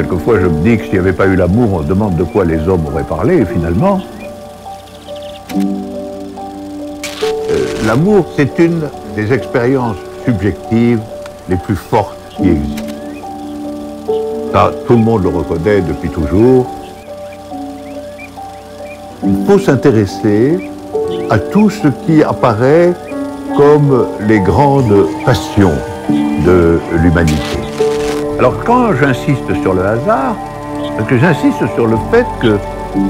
quelquefois, je me dis que s'il n'y avait pas eu l'amour, on demande de quoi les hommes auraient parlé, finalement. Euh, l'amour, c'est une des expériences subjectives les plus fortes qui existent. Ça, tout le monde le reconnaît depuis toujours. Il faut s'intéresser à tout ce qui apparaît comme les grandes passions de l'humanité. Alors quand j'insiste sur le hasard, parce que j'insiste sur le fait que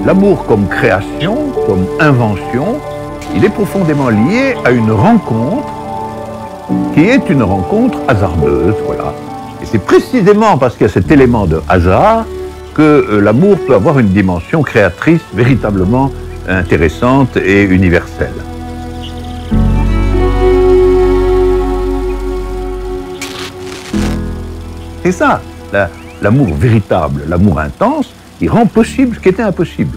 l'amour comme création, comme invention, il est profondément lié à une rencontre qui est une rencontre hasardeuse, voilà. Et c'est précisément parce qu'il y a cet élément de hasard que euh, l'amour peut avoir une dimension créatrice véritablement intéressante et universelle. C'est ça, l'amour véritable, l'amour intense, il rend possible ce qui était impossible.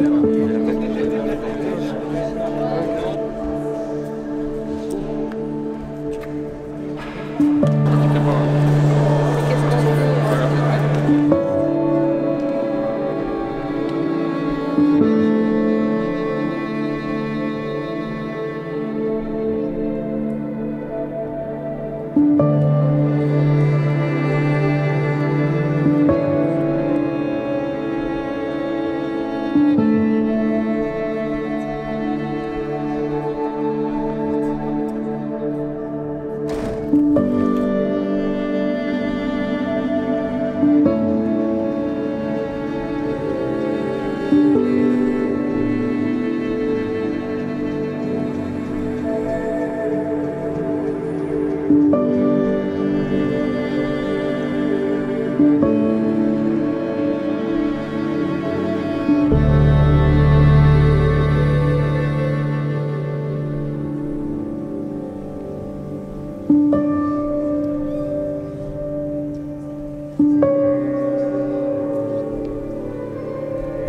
Thank.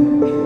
Amen.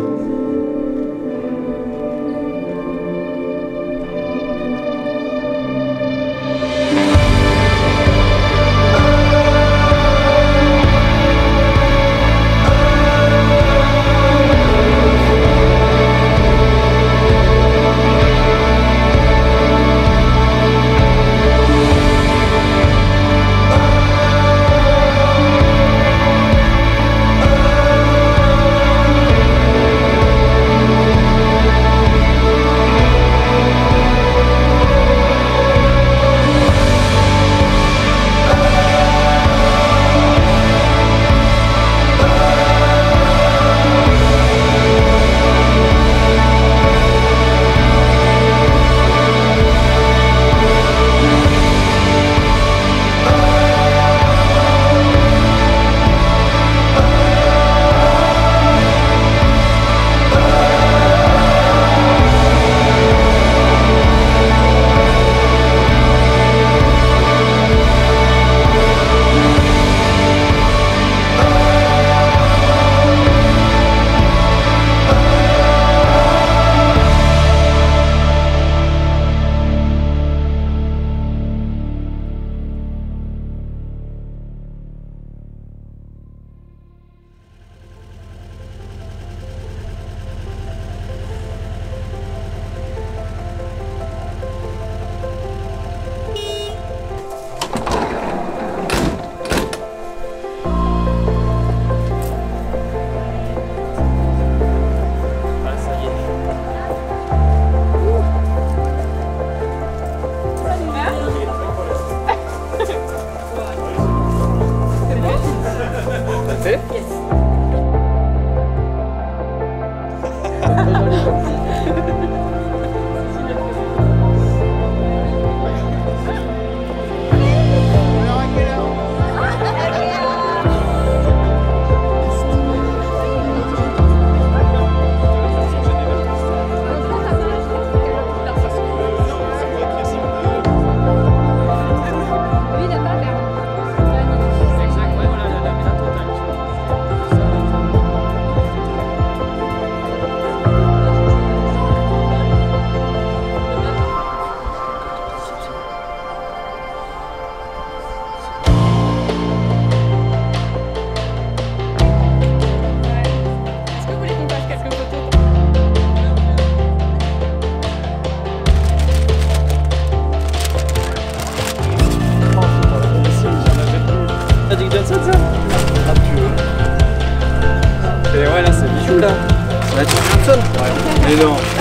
Pero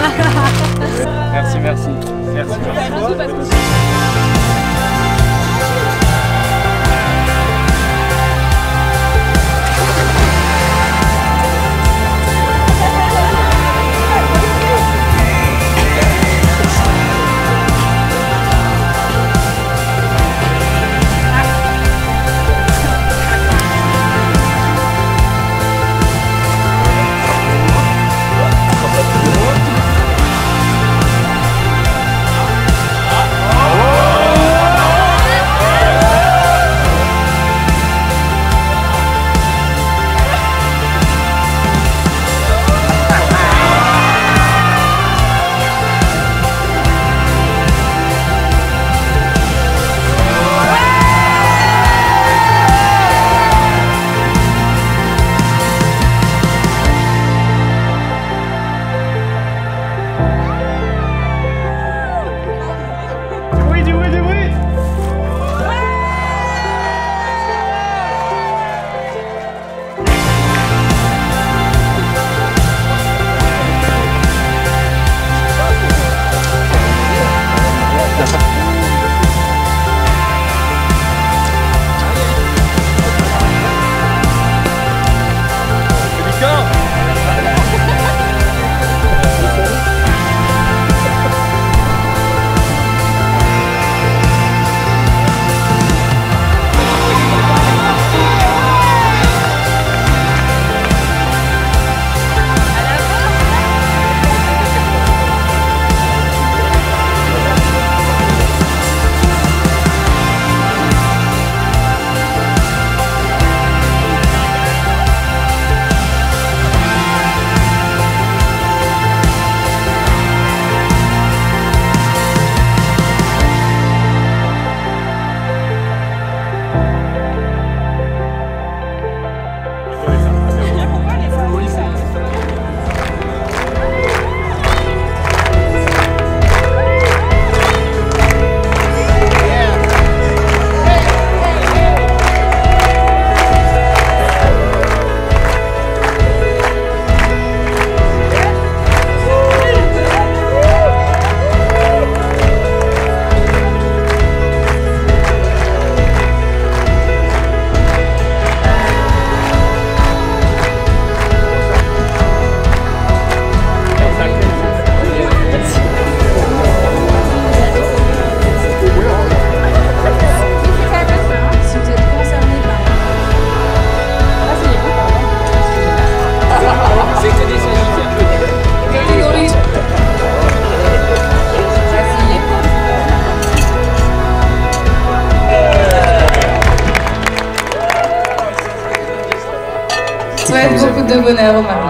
누구나 오마